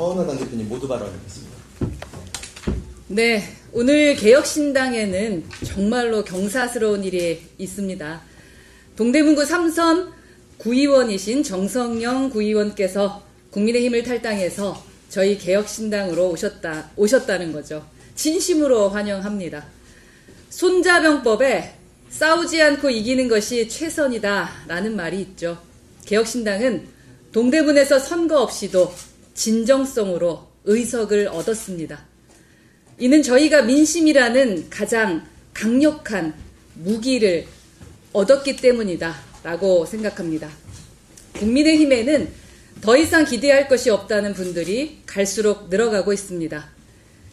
허은하 대표님 모두 발언하겠습니다. 네, 오늘 개혁신당에는 정말로 경사스러운 일이 있습니다. 동대문구 3선 구의원이신 정성영 구의원께서 국민의힘을 탈당해서 저희 개혁신당으로 오셨다, 오셨다는 거죠. 진심으로 환영합니다. 손자병법에 싸우지 않고 이기는 것이 최선이다 라는 말이 있죠. 개혁신당은 동대문에서 선거 없이도 진정성으로 의석을 얻었습니다. 이는 저희가 민심이라는 가장 강력한 무기를 얻었기 때문이다 라고 생각합니다. 국민의힘에는 더 이상 기대할 것이 없다는 분들이 갈수록 늘어가고 있습니다.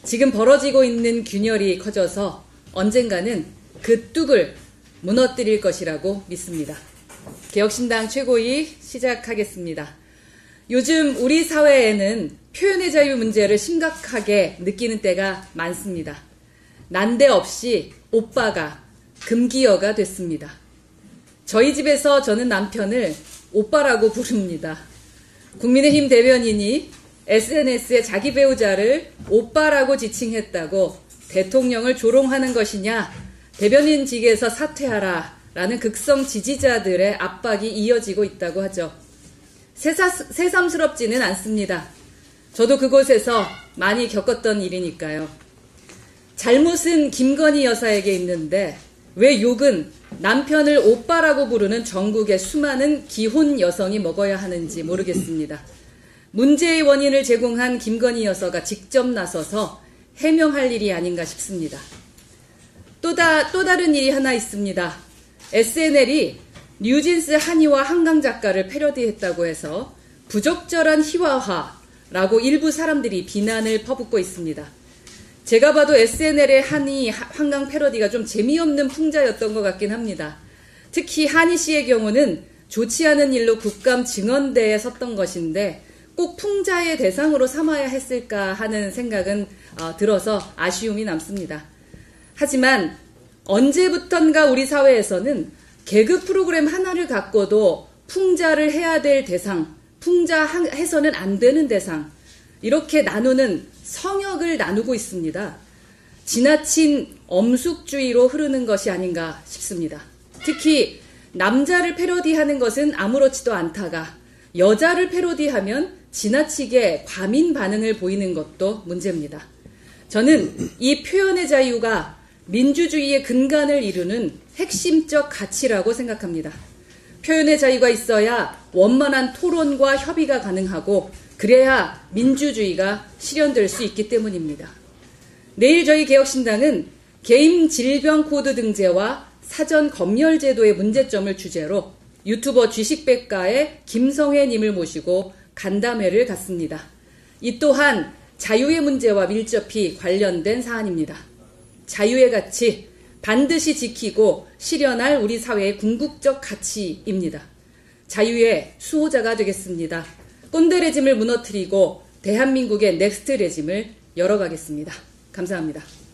지금 벌어지고 있는 균열이 커져서 언젠가는 그 뚝을 무너뜨릴 것이라고 믿습니다. 개혁신당 최고위 시작하겠습니다. 요즘 우리 사회에는 표현의 자유 문제를 심각하게 느끼는 때가 많습니다. 난데없이 오빠가 금기어가 됐습니다. 저희 집에서 저는 남편을 오빠라고 부릅니다. 국민의힘 대변인이 SNS에 자기 배우자를 오빠라고 지칭했다고 대통령을 조롱하는 것이냐, 대변인직에서 사퇴하라 라는 극성 지지자들의 압박이 이어지고 있다고 하죠. 새사, 새삼스럽지는 않습니다. 저도 그곳에서 많이 겪었던 일이니까요. 잘못은 김건희 여사에게 있는데 왜 욕은 남편을 오빠라고 부르는 전국의 수많은 기혼 여성이 먹어야 하는지 모르겠습니다. 문제의 원인을 제공한 김건희 여사가 직접 나서서 해명할 일이 아닌가 싶습니다. 또, 다, 또 다른 일이 하나 있습니다. SNL이 뉴진스 한의와 한강 작가를 패러디했다고 해서 부적절한 희화화라고 일부 사람들이 비난을 퍼붓고 있습니다. 제가 봐도 SNL의 한의 한강 패러디가 좀 재미없는 풍자였던 것 같긴 합니다. 특히 한희 씨의 경우는 좋지 않은 일로 국감 증언대에 섰던 것인데 꼭 풍자의 대상으로 삼아야 했을까 하는 생각은 어, 들어서 아쉬움이 남습니다. 하지만 언제부턴가 우리 사회에서는 개그 프로그램 하나를 갖고도 풍자를 해야 될 대상, 풍자해서는 안 되는 대상, 이렇게 나누는 성역을 나누고 있습니다. 지나친 엄숙주의로 흐르는 것이 아닌가 싶습니다. 특히 남자를 패러디하는 것은 아무렇지도 않다가 여자를 패러디하면 지나치게 과민 반응을 보이는 것도 문제입니다. 저는 이 표현의 자유가 민주주의의 근간을 이루는 핵심적 가치라고 생각합니다. 표현의 자유가 있어야 원만한 토론과 협의가 가능하고 그래야 민주주의가 실현될 수 있기 때문입니다. 내일 저희 개혁신당은 게임 질병 코드 등재와 사전 검열 제도의 문제점을 주제로 유튜버 주식백과의 김성회님을 모시고 간담회를 갖습니다. 이 또한 자유의 문제와 밀접히 관련된 사안입니다. 자유의 가치 반드시 지키고 실현할 우리 사회의 궁극적 가치입니다. 자유의 수호자가 되겠습니다. 꼰대 regime을 무너뜨리고 대한민국의 next regime을 열어가겠습니다. 감사합니다.